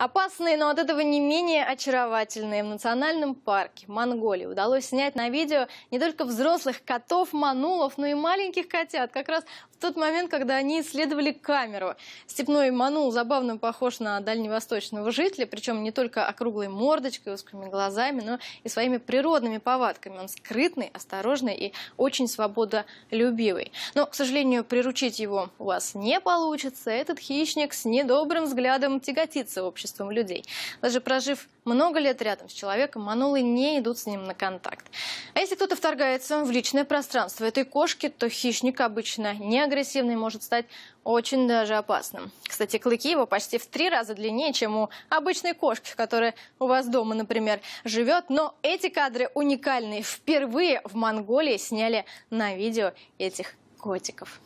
Опасные, но от этого не менее очаровательные в национальном парке Монголии удалось снять на видео не только взрослых котов, манулов, но и маленьких котят. Как раз в тот момент, когда они исследовали камеру. Степной манул забавно похож на дальневосточного жителя, причем не только округлой мордочкой, узкими глазами, но и своими природными повадками. Он скрытный, осторожный и очень свободолюбивый. Но, к сожалению, приручить его у вас не получится. Этот хищник с недобрым взглядом тяготится обществом людей. Даже прожив много лет рядом с человеком, манулы не идут с ним на контакт. А если кто-то вторгается в личное пространство этой кошки, то хищник обычно не агрессивный может стать очень даже опасным. Кстати, клыки его почти в три раза длиннее, чем у обычной кошки, которая у вас дома, например, живет. Но эти кадры уникальные. Впервые в Монголии сняли на видео этих котиков.